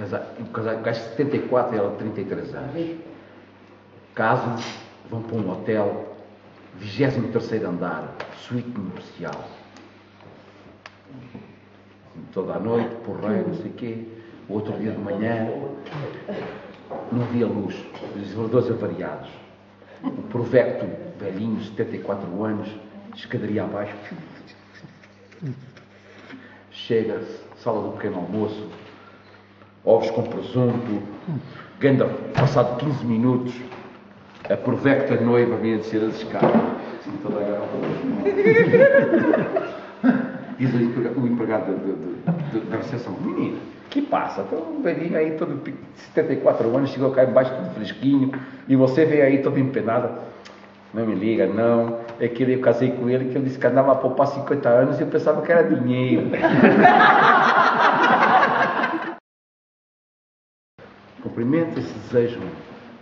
Casa- O casa- o gajo de 74 e ela de 33 anos. Casam, vão para um hotel, 23 andar, suíte nupcial. Toda a noite, porreiro, não sei o quê. Outro dia de manhã, não havia luz, os avariados. O provecto, velhinho, 74 anos, escadaria abaixo. Chega, sala do pequeno almoço, ovos com presunto, ganda, passado 15 minutos, a provecta noiva vinha descer as escadas, assim, toda agarrada Diz o empregado- da recepção, menina, que passa? Então, um velhinho aí, todo de 74 anos, chegou cá embaixo tudo fresquinho, e você veio aí toda empenada. Não me liga, não. É que eu casei com ele, que ele disse que andava a poupar 50 anos e eu pensava que era dinheiro. Cumprimenta-se, desejam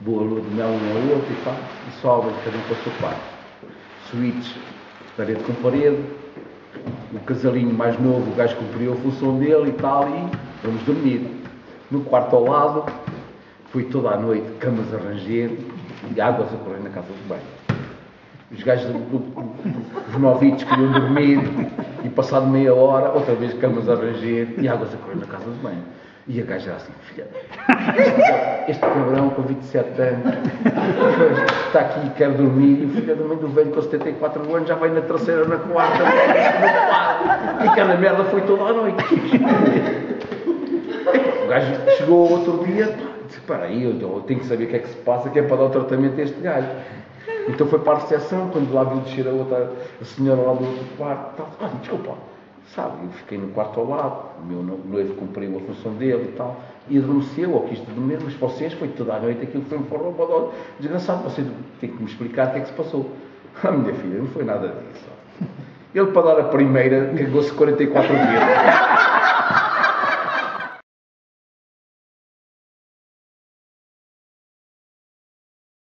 boa lua de mel um ao outro e pá, e sobem cada um para o seu quarto. Suítes, parede com parede, o casalinho mais novo, o gajo cumpriu a função dele e tal, e vamos dormir. No quarto ao lado, foi toda a noite camas a ranger e águas a correr na casa de banho. Os gajos, do- do- os novitos queriam dormir e passado meia hora, outra vez camas a ranger e águas a correr na casa de banho. E a gaja assim, filha, este, cabrão com 27 anos está aqui e quer dormir e o filho da mãe do velho com 74 anos já vai na terceira, na quarta, no quarto. E cada merda foi toda a noite. O gajo chegou outro dia, disse, para aí, eu, eu tenho que saber o que é que se passa, que é para dar o tratamento a este gajo. Então foi para a recepção, quando lá viu descer a outra, a senhora lá do outro quarto, tal, ah, desculpa, sabe, eu fiquei no quarto ao lado, o meu no- noivo cumpriu a função dele e tal, e adormeceu, ou quis dormir, mas vocês, foi toda a noite, aquilo foi um forró badó, desgraçado, você tem que me explicar o que é que se passou. A minha filha, não foi nada disso. Ele, para dar a primeira, cagou-se 44 vezes.